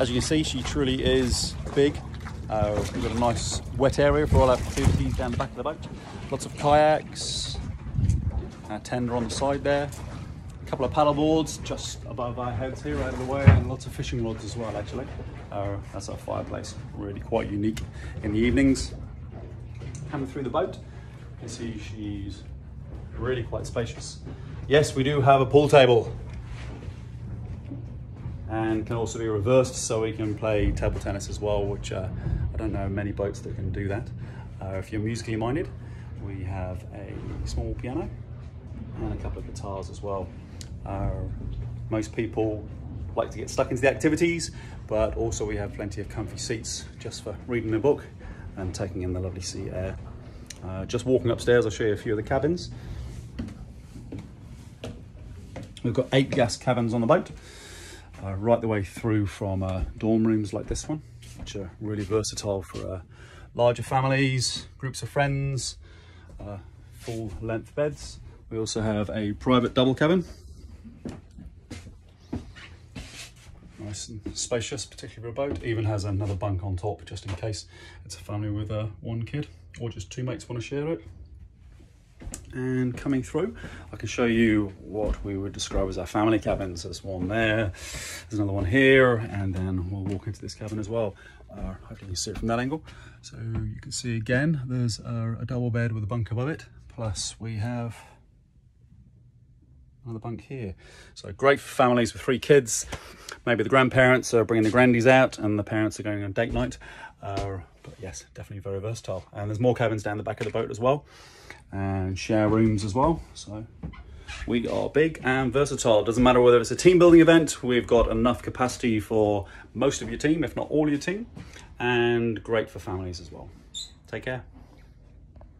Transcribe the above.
As you can see, she truly is big. Uh, we've got a nice wet area for all our activities down the back of the boat. Lots of kayaks, our tender on the side there. A couple of paddle boards just above our heads here out of the way and lots of fishing rods as well actually. Uh, that's our fireplace, really quite unique in the evenings. Coming through the boat, you can see she's really quite spacious. Yes, we do have a pool table and can also be reversed so we can play table tennis as well, which uh, I don't know many boats that can do that. Uh, if you're musically minded, we have a small piano and a couple of guitars as well. Uh, most people like to get stuck into the activities, but also we have plenty of comfy seats just for reading a book and taking in the lovely sea air. Uh, just walking upstairs, I'll show you a few of the cabins. We've got eight guest cabins on the boat uh, right the way through from uh, dorm rooms like this one, which are really versatile for uh, larger families, groups of friends, uh, full length beds. We also have a private double cabin. Nice and spacious, particularly for a boat. Even has another bunk on top just in case it's a family with uh, one kid or just two mates want to share it and coming through. I can show you what we would describe as our family cabins. There's one there there's another one here and then we'll walk into this cabin as well. Uh, hopefully you see it from that angle. So you can see again there's a, a double bed with a bunk above it plus we have another bunk here. So great for families with three kids maybe the grandparents are bringing the grandies out and the parents are going on date night uh, but yes definitely very versatile and there's more cabins down the back of the boat as well and share rooms as well. So we are big and versatile. Doesn't matter whether it's a team building event, we've got enough capacity for most of your team, if not all your team, and great for families as well. Take care.